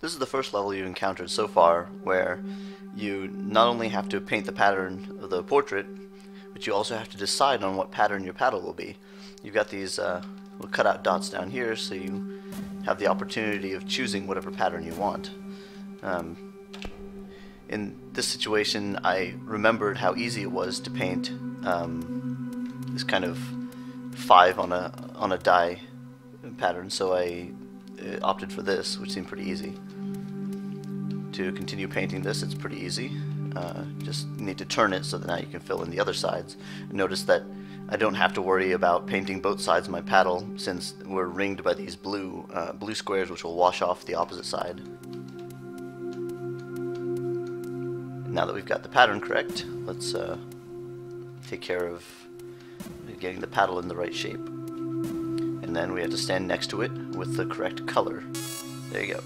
this is the first level you've encountered so far where you not only have to paint the pattern of the portrait, but you also have to decide on what pattern your paddle will be. You've got these uh, cutout dots down here so you have the opportunity of choosing whatever pattern you want. Um, in this situation, I remembered how easy it was to paint um, this kind of five on a on a die pattern, so I opted for this, which seemed pretty easy. To continue painting this, it's pretty easy. Uh, just need to turn it so that now you can fill in the other sides. Notice that I don't have to worry about painting both sides of my paddle since we're ringed by these blue uh, blue squares which will wash off the opposite side. Now that we've got the pattern correct, let's uh, take care of getting the paddle in the right shape. And then we have to stand next to it with the correct color. There you go.